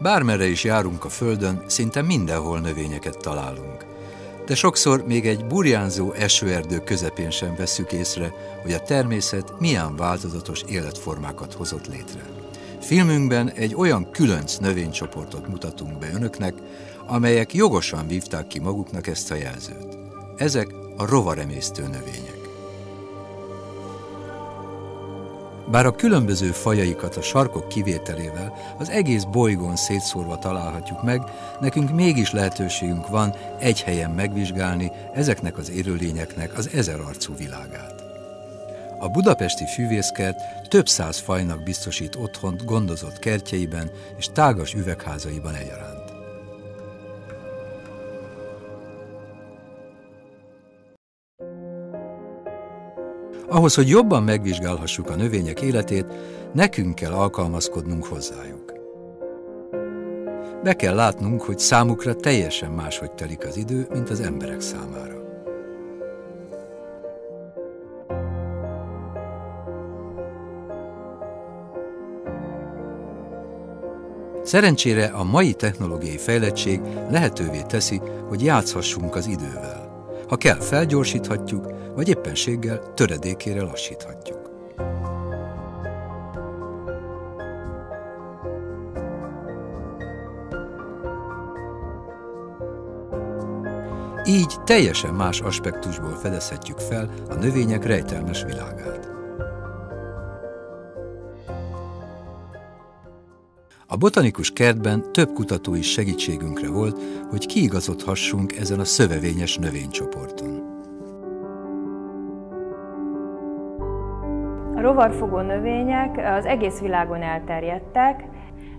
Bármerre is járunk a földön, szinte mindenhol növényeket találunk. De sokszor még egy burjánzó esőerdő közepén sem vesszük észre, hogy a természet milyen változatos életformákat hozott létre. Filmünkben egy olyan különc növénycsoportot mutatunk be önöknek, amelyek jogosan vívták ki maguknak ezt a jelzőt. Ezek a rovaremésztő növények. Bár a különböző fajaikat a sarkok kivételével az egész bolygón szétszórva találhatjuk meg, nekünk mégis lehetőségünk van egy helyen megvizsgálni ezeknek az élőlényeknek az ezerarcú világát. A budapesti fűvészkert több száz fajnak biztosít otthont gondozott kertjeiben és tágas üvegházaiban egyaránt. Ahhoz, hogy jobban megvizsgálhassuk a növények életét, nekünk kell alkalmazkodnunk hozzájuk. Be kell látnunk, hogy számukra teljesen máshogy telik az idő, mint az emberek számára. Szerencsére a mai technológiai fejlettség lehetővé teszi, hogy játszhassunk az idővel. Ha kell, felgyorsíthatjuk, vagy éppenséggel töredékére lassíthatjuk. Így teljesen más aspektusból fedezhetjük fel a növények rejtelmes világát. Botanikus kertben több kutató is segítségünkre volt, hogy kiigazodhassunk ezen a szövevényes növénycsoporton. A rovarfogó növények az egész világon elterjedtek.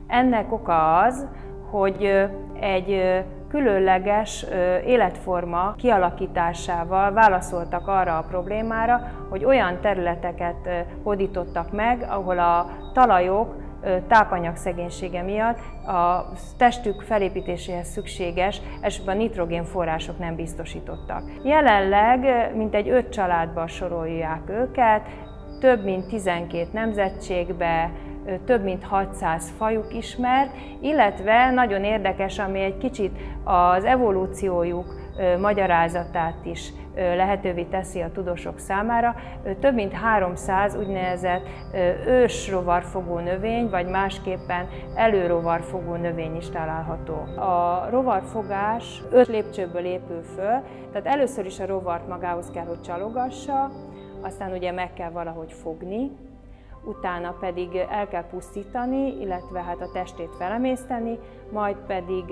Ennek oka az, hogy egy különleges életforma kialakításával válaszoltak arra a problémára, hogy olyan területeket hódítottak meg, ahol a talajok tápanyag szegénysége miatt a testük felépítéséhez szükséges, esetben nitrogén források nem biztosítottak. Jelenleg mintegy öt családba sorolják őket, több mint 12 nemzetségbe, több mint 600 fajuk ismert, illetve nagyon érdekes, ami egy kicsit az evolúciójuk magyarázatát is lehetővé teszi a tudósok számára. Több mint 300 úgynevezett ősrovarfogó növény, vagy másképpen előrovarfogó növény is található. A rovarfogás öt lépcsőből épül föl, tehát először is a rovart magához kell, hogy csalogassa, aztán ugye meg kell valahogy fogni, utána pedig el kell pusztítani, illetve hát a testét felemészteni, majd pedig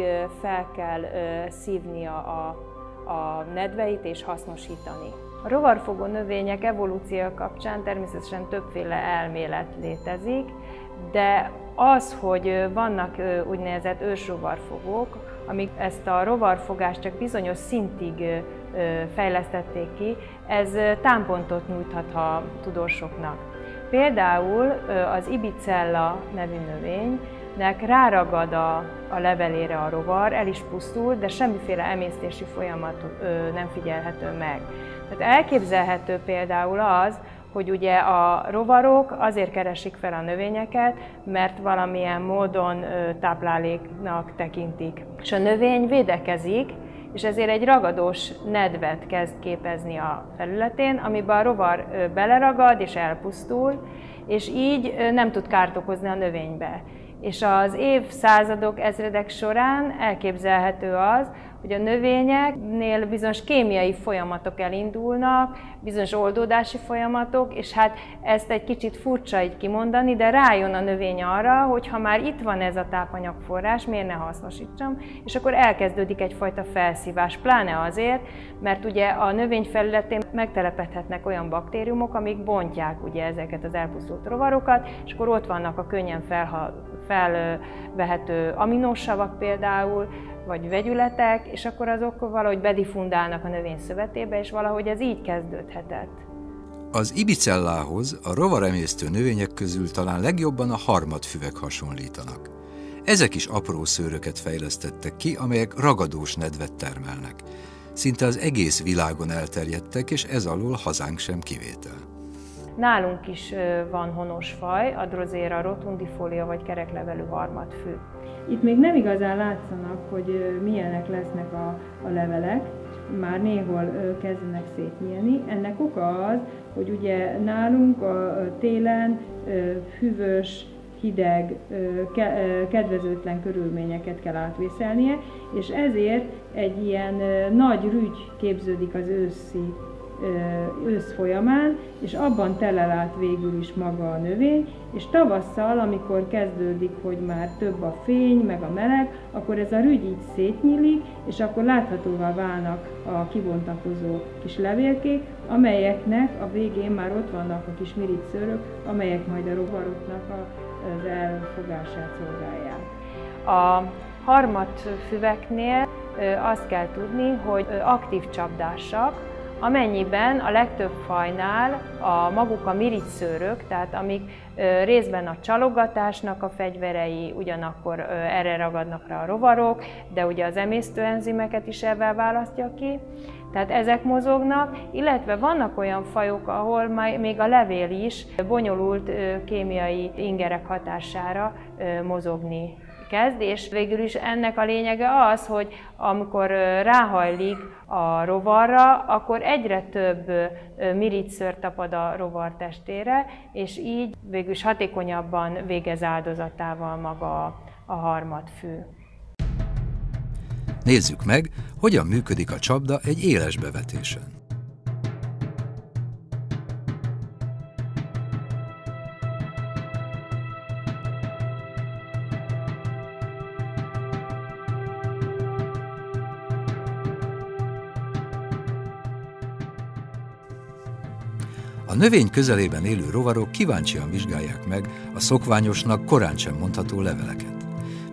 fel kell szívnia a a nedveit és hasznosítani. A rovarfogó növények evolúció kapcsán természetesen többféle elmélet létezik, de az, hogy vannak úgynevezett ősrovarfogók, amik ezt a rovarfogást csak bizonyos szintig fejlesztették ki, ez támpontot nyújthat a tudósoknak. Például az Ibicella nevű növény, nek ráragad a, a levelére a rovar, el is pusztul, de semmiféle emésztési folyamat ö, nem figyelhető meg. Tehát elképzelhető például az, hogy ugye a rovarok azért keresik fel a növényeket, mert valamilyen módon tápláléknak tekintik. És a növény védekezik, és ezért egy ragadós nedvet kezd képezni a felületén, amiben a rovar beleragad és elpusztul, és így nem tud kárt okozni a növénybe. És az évszázadok, ezredek során elképzelhető az, hogy a növényeknél bizonyos kémiai folyamatok elindulnak, bizonyos oldódási folyamatok, és hát ezt egy kicsit furcsa így kimondani, de rájön a növény arra, hogy ha már itt van ez a tápanyagforrás, miért ne hasznosítsam, és akkor elkezdődik egyfajta felszívás, pláne azért, mert ugye a növény felületén megtelepedhetnek olyan baktériumok, amik bontják ugye ezeket az elpusztult rovarokat, és akkor ott vannak a könnyen felvehető aminósavak például, vagy vegyületek, és akkor azok valahogy bedifundálnak a növény szövetébe, és valahogy ez így kezdődhetett. Az ibicellához a rovaremésztő növények közül talán legjobban a harmadfüvek hasonlítanak. Ezek is apró szőröket fejlesztettek ki, amelyek ragadós nedvet termelnek. Szinte az egész világon elterjedtek, és ez alól hazánk sem kivétel. Nálunk is van honos faj, a Drosera rotundifolia vagy kereklevelű harmadfű. Itt még nem igazán látszanak, hogy milyenek lesznek a, a levelek, már néhol kezdenek szétnyílni. Ennek oka az, hogy ugye nálunk a télen hűvös, hideg, kedvezőtlen körülményeket kell átvészelnie, és ezért egy ilyen nagy rügy képződik az őszi ősz folyamán, és abban telel át végül is maga a növény, és tavasszal, amikor kezdődik, hogy már több a fény, meg a meleg, akkor ez a rügy így szétnyílik, és akkor láthatóvá válnak a kibontakozó kis levélkék, amelyeknek a végén már ott vannak a kis szőrök, amelyek majd a rovaroknak az elfogását szolgálják. A harmadfüveknél azt kell tudni, hogy aktív csapdásak, amennyiben a legtöbb fajnál a maguk a miricszőrök, tehát amik részben a csalogatásnak a fegyverei, ugyanakkor erre ragadnak rá a rovarok, de ugye az emésztőenzimeket is ebben választja ki, tehát ezek mozognak, illetve vannak olyan fajok, ahol még a levél is bonyolult kémiai ingerek hatására mozogni kezd, és végül is ennek a lényege az, hogy amikor ráhajlik a rovarra, akkor egyre több miricször tapad a rovar testére, és így végül is hatékonyabban végez áldozatával maga a harmadfű. Nézzük meg, hogyan működik a csapda egy éles bevetésen. Növény közelében élő rovarok kíváncsian vizsgálják meg a szokványosnak korán sem mondható leveleket.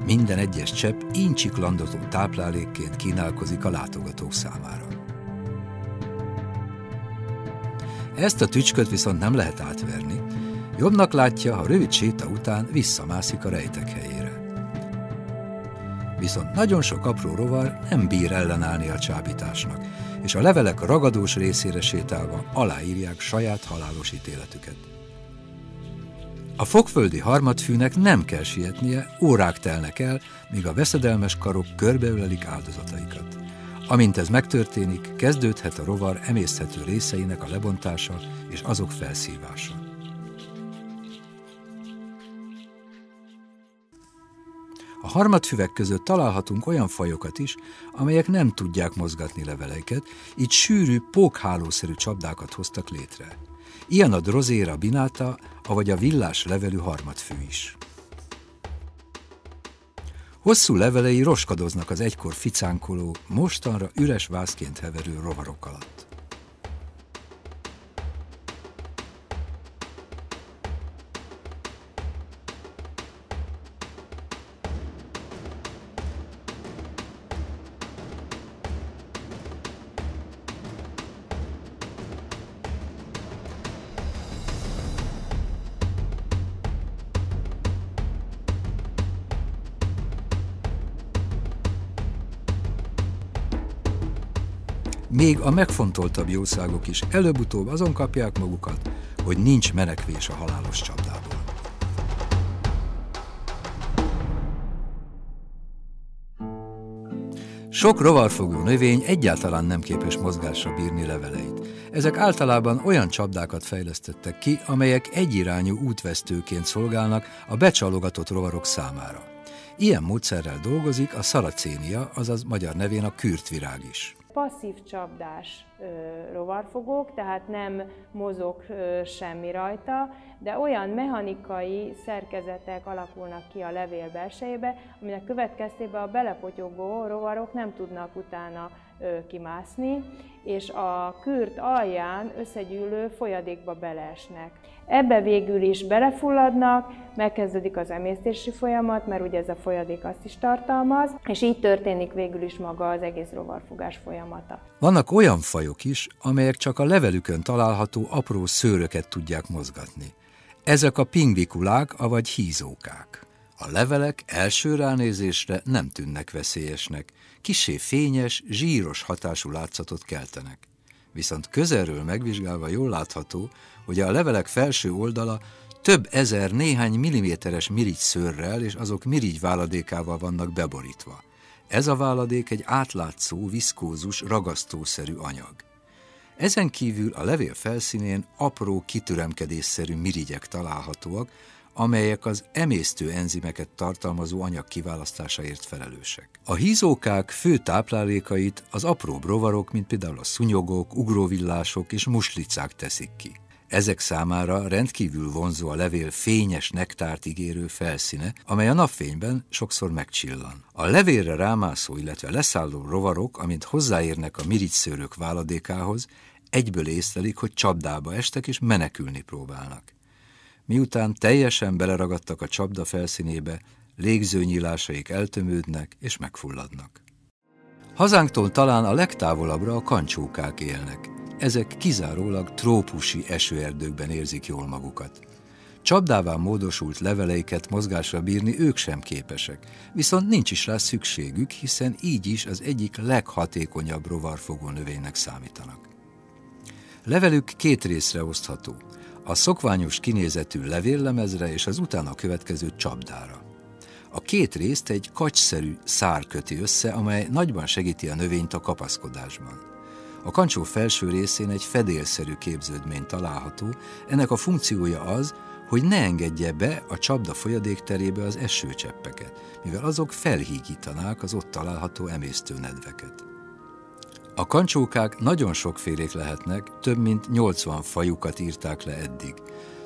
Minden egyes csepp incsiklandozó táplálékként kínálkozik a látogatók számára. Ezt a tücsköt viszont nem lehet átverni, jobbnak látja, ha rövid séta után visszamászik a rejtek helyére. Viszont nagyon sok apró rovar nem bír ellenállni a csábításnak, és a levelek ragadós részére sétálva aláírják saját halálos ítéletüket. A fogföldi harmadfűnek nem kell sietnie, órák telnek el, míg a veszedelmes karok körbeölelik áldozataikat. Amint ez megtörténik, kezdődhet a rovar emészthető részeinek a lebontása és azok felszívása. A harmadfüvek között találhatunk olyan fajokat is, amelyek nem tudják mozgatni leveleiket, így sűrű, pókhálószerű csapdákat hoztak létre. Ilyen a drozéra bináta, avagy a villás levelű harmadfű is. Hosszú levelei roskadoznak az egykor ficánkoló, mostanra üres vászként heverő rovarok alatt. Még a megfontoltabb jószágok is előbb-utóbb azon kapják magukat, hogy nincs menekvés a halálos csapdából. Sok rovarfogó növény egyáltalán nem képes mozgásra bírni leveleit. Ezek általában olyan csapdákat fejlesztettek ki, amelyek egyirányú útvesztőként szolgálnak a becsalogatott rovarok számára. Ilyen módszerrel dolgozik a szaracénia, azaz magyar nevén a kürtvirág is passzív csapdás rovarfogók, tehát nem mozog semmi rajta, de olyan mechanikai szerkezetek alakulnak ki a levél belsejébe, aminek következtében a belepotyogó rovarok nem tudnak utána kimászni, és a kürt alján összegyűlő folyadékba beleesnek. Ebbe végül is belefulladnak, megkezdődik az emésztési folyamat, mert ugye ez a folyadék azt is tartalmaz, és így történik végül is maga az egész rovarfogás folyamata. Vannak olyan fajok is, amelyek csak a levelükön található apró szőröket tudják mozgatni. Ezek a pingvikulák, avagy hízókák. A levelek első ránézésre nem tűnnek veszélyesnek, kisé fényes, zsíros hatású látszatot keltenek. Viszont közelről megvizsgálva jól látható, hogy a levelek felső oldala több ezer néhány milliméteres mirigy szőrrel és azok mirigy váladékával vannak beborítva. Ez a váladék egy átlátszó, viszkózus, ragasztószerű anyag. Ezen kívül a levél felszínén apró kitüremkedésszerű mirigyek találhatóak, amelyek az emésztő enzimeket tartalmazó anyag kiválasztásáért felelősek. A hízókák fő táplálékait az apró brovarok, mint például a szúnyogok, ugróvillások és muslicák teszik ki. Ezek számára rendkívül vonzó a levél fényes nektárt ígérő felszíne, amely a napfényben sokszor megcsillan. A levélre rámászó, illetve leszálló rovarok, amint hozzáérnek a mirigyszőrök váladékához, egyből észlelik, hogy csapdába estek és menekülni próbálnak. Miután teljesen beleragadtak a csapda felszínébe, légzőnyílásaik eltömődnek és megfulladnak. Hazánktól talán a legtávolabbra a kancsókák élnek. Ezek kizárólag trópusi esőerdőkben érzik jól magukat. Csapdává módosult leveleiket mozgásra bírni ők sem képesek, viszont nincs is rá szükségük, hiszen így is az egyik leghatékonyabb rovarfogó növénynek számítanak. Levelük két részre osztható, a szokványos kinézetű levéllemezre és az utána következő csapdára. A két részt egy kacsszerű szár köti össze, amely nagyban segíti a növényt a kapaszkodásban. A kancsó felső részén egy fedélszerű képződmény található, ennek a funkciója az, hogy ne engedje be a csapda folyadékterébe az esőcseppeket, mivel azok felhígítanák az ott található emésztőnedveket. A kancsókák nagyon sokfélék lehetnek, több mint 80 fajukat írták le eddig.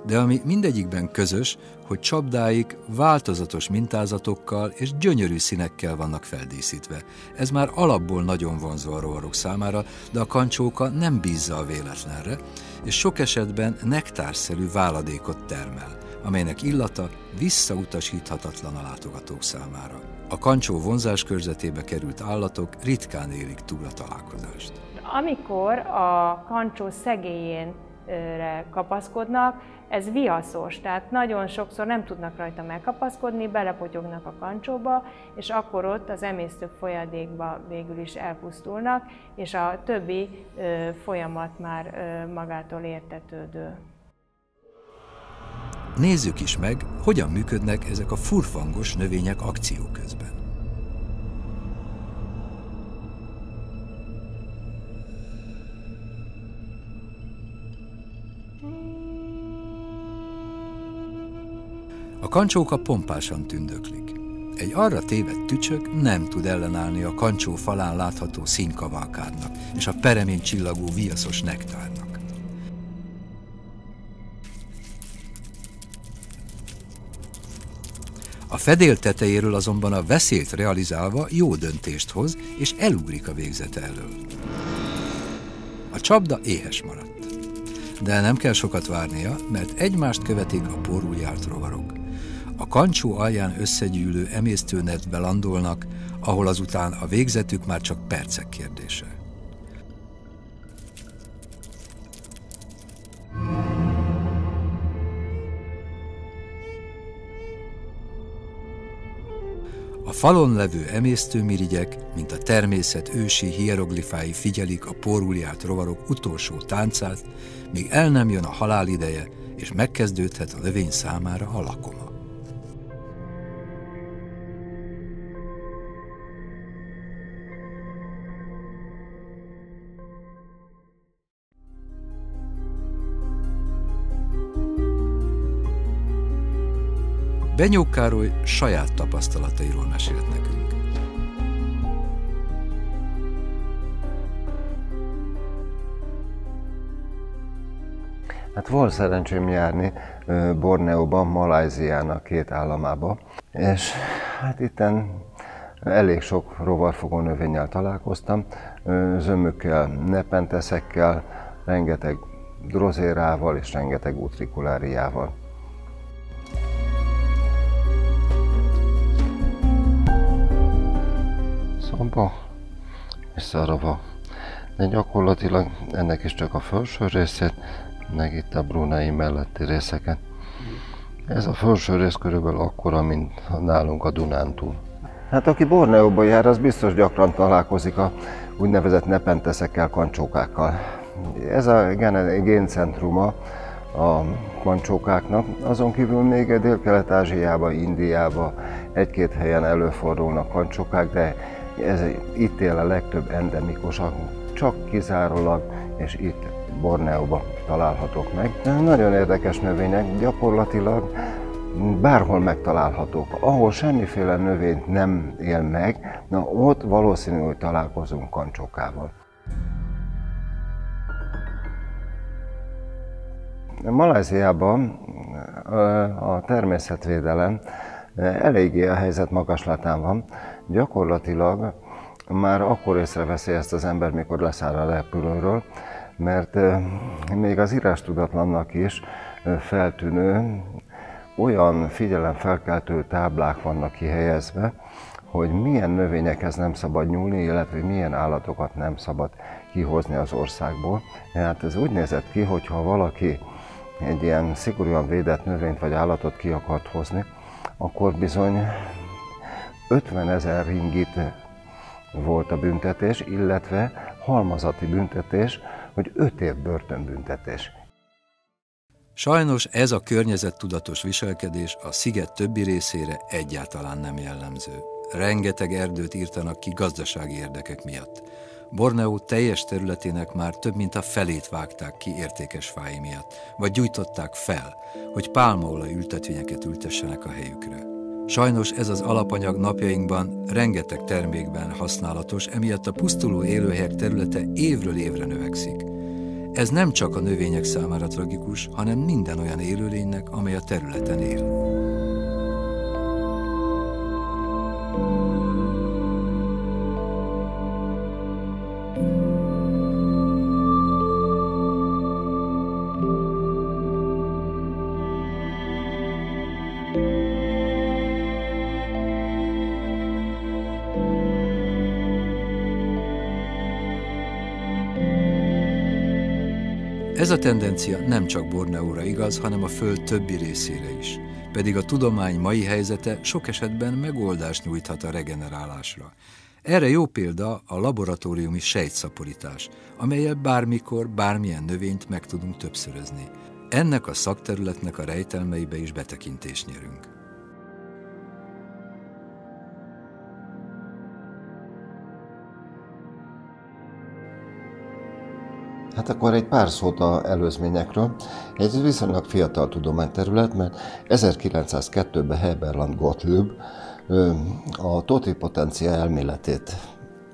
De ami mindegyikben közös, hogy csapdáik változatos mintázatokkal és gyönyörű színekkel vannak feldíszítve. Ez már alapból nagyon vonzó a rovarok számára, de a kancsóka nem bízza a véletlenre, és sok esetben nektárszerű váladékot termel, amelynek illata visszautasíthatatlan a látogatók számára. A kancsó vonzás körzetébe került állatok ritkán élik túl a találkozást. Amikor a kancsó szegélyén kapaszkodnak, ez viaszos, tehát nagyon sokszor nem tudnak rajta megkapaszkodni, belepotyognak a kancsóba, és akkor ott az emésztő folyadékba végül is elpusztulnak, és a többi folyamat már magától értetődő. Nézzük is meg, hogyan működnek ezek a furfangos növények akció közben. A kancsóka pompásan tündöklik. Egy arra tévedt tücsök nem tud ellenállni a kancsó falán látható színkavalkádnak és a peremén csillagó viaszos nektárnak. Fedél tetejéről azonban a veszélyt realizálva jó döntést hoz, és elugrik a végzete elől. A csapda éhes maradt. De nem kell sokat várnia, mert egymást követik a porul rovarok. A kancsó alján összegyűlő emésztőnetbe landolnak, ahol azután a végzetük már csak percek kérdése. Falon levő emésztőmirigyek, mint a természet ősi hieroglifái figyelik a porulját rovarok utolsó táncát, míg el nem jön a halál ideje, és megkezdődhet a növény számára a lakoma. Benyó Károly saját tapasztalatairól mesélt nekünk. Hát volt szerencsém járni Borneóban, Malajziának két államába, és hát itten elég sok rovarfogó növényel találkoztam, zömökkel, nepenteszekkel, rengeteg drozérával és rengeteg utrikuláriával. Abba, összearava. De gyakorlatilag ennek is csak a felső részét, meg itt a brunai melletti részeket. Ez a felső rész körülbelül akkora, mint nálunk a Dunántúl. Hát aki Borneóban jár, az biztos gyakran találkozik a úgynevezett nepenteszekkel, kancsókákkal. Ez a géncentruma a mancsókáknak. Azon kívül még Dél-Kelet-Ázsiába, Indiába egy-két helyen előfordulnak kancsókák, de ez, itt él a legtöbb endemikus, csak kizárólag, és itt Borneóban találhatók meg. Nagyon érdekes növények, gyakorlatilag bárhol megtalálhatók. Ahol semmiféle növényt nem él meg, na ott valószínű, hogy találkozunk kancsókával. Malajziában a természetvédelem eléggé a helyzet magaslatán van. Gyakorlatilag már akkor észreveszi ezt az ember, mikor leszáll a repülőről, mert még az írás tudatlannak is feltűnő olyan figyelemfelkeltő táblák vannak kihelyezve, hogy milyen növényekhez nem szabad nyúlni, illetve milyen állatokat nem szabad kihozni az országból. Hát ez úgy nézett ki, hogyha valaki egy ilyen szigorúan védett növényt vagy állatot ki akart hozni, akkor bizony 50 ezer ringit volt a büntetés, illetve halmazati büntetés, hogy 5 év börtönbüntetés. Sajnos ez a környezettudatos viselkedés a sziget többi részére egyáltalán nem jellemző. Rengeteg erdőt írtanak ki gazdasági érdekek miatt. Borneo teljes területének már több mint a felét vágták ki értékes fái miatt, vagy gyújtották fel, hogy pálmaolaj ültetvényeket ültessenek a helyükre. Sajnos ez az alapanyag napjainkban rengeteg termékben használatos, emiatt a pusztuló élőhelyek területe évről évre növekszik. Ez nem csak a növények számára tragikus, hanem minden olyan élőlénynek, amely a területen él. Ez a tendencia nem csak Borneóra igaz, hanem a Föld többi részére is. Pedig a tudomány mai helyzete sok esetben megoldást nyújthat a regenerálásra. Erre jó példa a laboratóriumi sejtszaporítás, amelyel bármikor, bármilyen növényt meg tudunk többszörözni. Ennek a szakterületnek a rejtelmeibe is betekintést nyerünk. Hát akkor egy pár szót a előzményekről. Egy viszonylag fiatal tudományterület, mert 1902-ben Heberland Gottlieb a totipotencia elméletét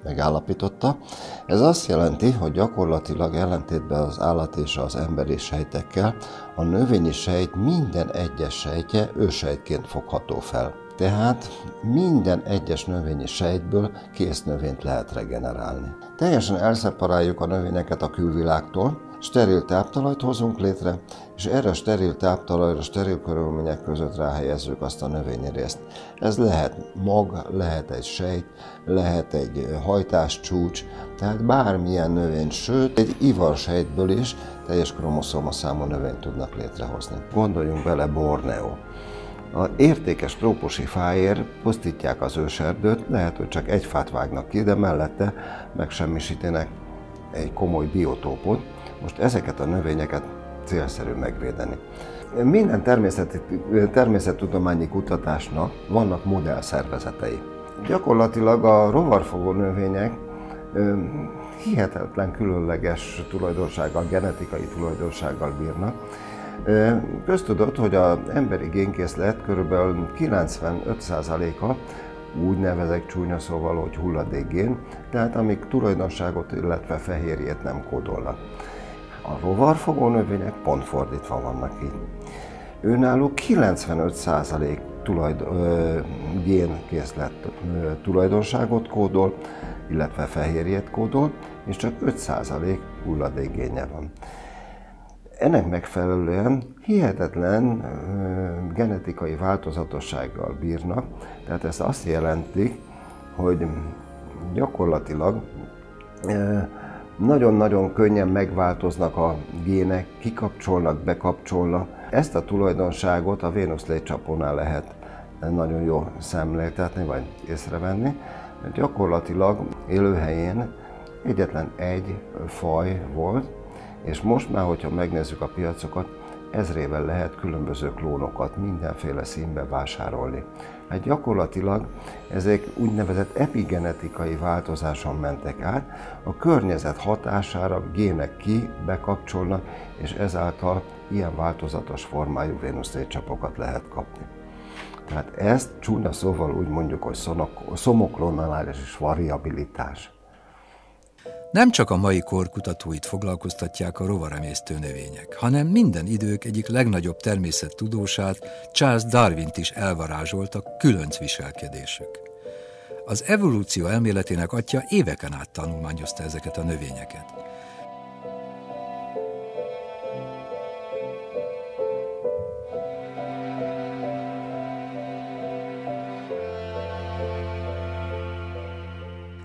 megállapította. Ez azt jelenti, hogy gyakorlatilag ellentétben az állat és az emberi sejtekkel, a növényi sejt minden egyes sejtje ősejtként fogható fel. Tehát minden egyes növényi sejtből kész növényt lehet regenerálni. Teljesen elszeparáljuk a növényeket a külvilágtól, steril táptalajt hozunk létre, és erre a steril táptalajra, steril körülmények között ráhelyezzük azt a növényi részt. Ez lehet mag, lehet egy sejt, lehet egy hajtáscsúcs, tehát bármilyen növény, sőt egy ivarsejtből is teljes kromoszoma számú növényt tudnak létrehozni. Gondoljunk bele Borneo. A értékes trópusi fáért pusztítják az őserdőt, lehet, hogy csak egy fát vágnak ki, de mellette megsemmisítenek egy komoly biotópot. Most ezeket a növényeket célszerű megvédeni. Minden természeti, természettudományi kutatásnak vannak modellszervezetei. Gyakorlatilag a rovarfogó növények hihetetlen különleges tulajdonsággal, genetikai tulajdonsággal bírnak, Köztudott, hogy az emberi génkészlet kb. 95%-a úgynevezett csúnya szóval, hogy hulladékgén, tehát amik tulajdonságot, illetve fehérjét nem kódolnak. A rovarfogó növények pont fordítva vannak így. Őnáluk 95% tulajd, ö, génkészlet tulajdonságot kódol, illetve fehérjét kódol, és csak 5% hulladékgénje van. Ennek megfelelően hihetetlen genetikai változatossággal bírnak, tehát ez azt jelenti, hogy gyakorlatilag nagyon-nagyon könnyen megváltoznak a gének, kikapcsolnak, bekapcsolnak. Ezt a tulajdonságot a Vénusz létcsapónál lehet nagyon jól szemléltetni, vagy észrevenni, mert gyakorlatilag élőhelyén egyetlen egy faj volt, És most már, hogyha megnézzük a piacokat, ezrével lehet különböző klónokat mindenféle színbe vásárolni. Hát gyakorlatilag ezek úgynevezett epigenetikai változáson mentek át, a környezet hatására gének ki bekapcsolnak, és ezáltal ilyen változatos formájú Vénusz csapokat lehet kapni. Tehát ezt csúnya szóval úgy mondjuk, hogy szomoklonális variabilitás. Nem csak a mai kor kutatóit foglalkoztatják a rovaremésztő növények, hanem minden idők egyik legnagyobb természettudósát, Charles Darwint is elvarázsoltak különc viselkedésük. Az evolúció elméletének atya éveken át tanulmányozta ezeket a növényeket.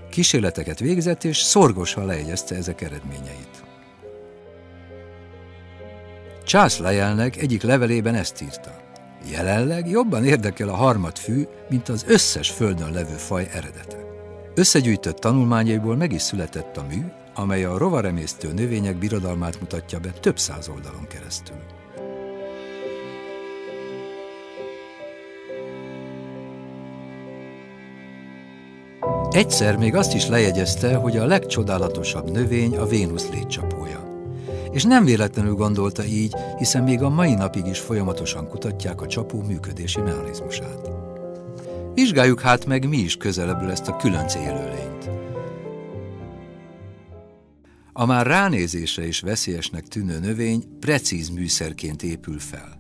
Kísérleteket végzett, és szorgosan lejegyezte ezek eredményeit. Charles Lyellnek egyik levelében ezt írta. Jelenleg jobban érdekel a harmadfű, mint az összes földön levő faj eredete. Összegyűjtött tanulmányaiból meg is született a mű, amely a rovaremésztő növények birodalmát mutatja be több száz oldalon keresztül. Egyszer még azt is lejegyezte, hogy a legcsodálatosabb növény a Vénusz létcsapója. És nem véletlenül gondolta így, hiszen még a mai napig is folyamatosan kutatják a csapó működési mechanizmusát. Vizsgáljuk hát meg mi is közelebbül ezt a különc élőlényt. A már ránézésre is veszélyesnek tűnő növény precíz műszerként épül fel.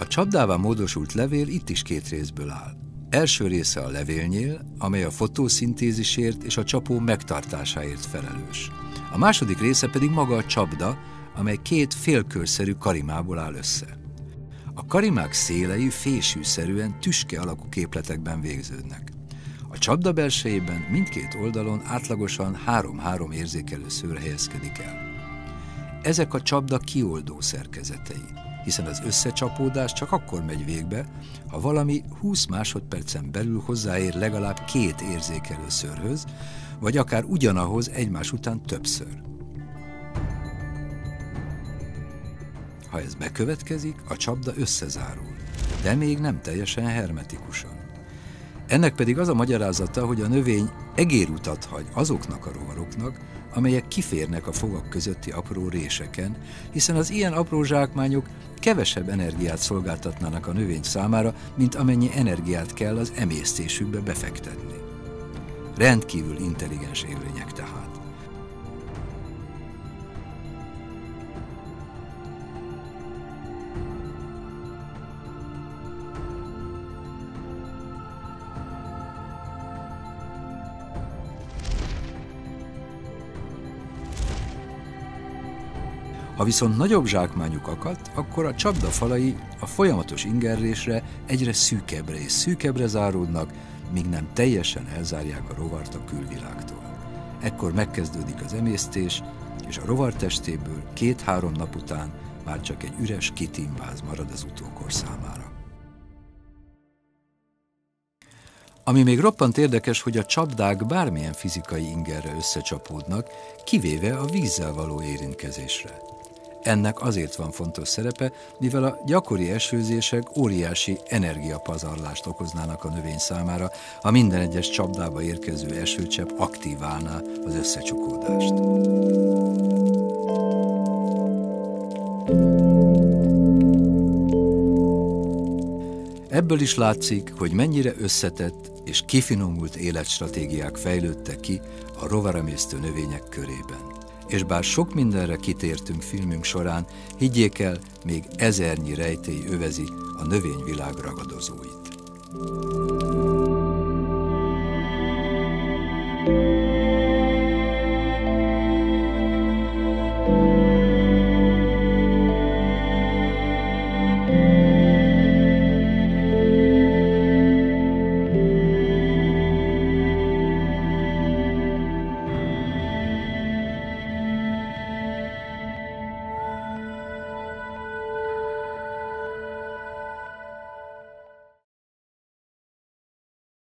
A csapdává módosult levél itt is két részből áll. Első része a levélnyél, amely a fotoszintézisért és a csapó megtartásáért felelős. A második része pedig maga a csapda, amely két félkörszerű karimából áll össze. A karimák szélei fésűszerűen tüske alakú képletekben végződnek. A csapda belsejében mindkét oldalon átlagosan három-három érzékelő szőr helyezkedik el. Ezek a csapda kioldó szerkezetei hiszen az összecsapódás csak akkor megy végbe, ha valami 20 másodpercen belül hozzáér legalább két érzékelő szörhöz, vagy akár ugyanahoz egymás után többször. Ha ez bekövetkezik, a csapda összezárul, de még nem teljesen hermetikusan. Ennek pedig az a magyarázata, hogy a növény egérutat hagy azoknak a rovaroknak, amelyek kiférnek a fogak közötti apró réseken, hiszen az ilyen apró zsákmányok kevesebb energiát szolgáltatnának a növény számára, mint amennyi energiát kell az emésztésükbe befektetni. Rendkívül intelligens élőnyek tehát. Ha viszont nagyobb zsákmányuk akadt, akkor a csapda falai a folyamatos ingerlésre egyre szűkebbre és szűkebbre záródnak, míg nem teljesen elzárják a rovart a külvilágtól. Ekkor megkezdődik az emésztés, és a rovar testéből két-három nap után már csak egy üres kitimváz marad az utókor számára. Ami még roppant érdekes, hogy a csapdák bármilyen fizikai ingerre összecsapódnak, kivéve a vízzel való érintkezésre. Ennek azért van fontos szerepe, mivel a gyakori esőzések óriási energiapazarlást okoznának a növény számára, ha minden egyes csapdába érkező esőcsepp aktiválná az összecsukódást. Ebből is látszik, hogy mennyire összetett és kifinomult életstratégiák fejlődtek ki a rovaremésztő növények körében és bár sok mindenre kitértünk filmünk során, higgyék el, még ezernyi rejtély övezi a növényvilág ragadozóit. thank you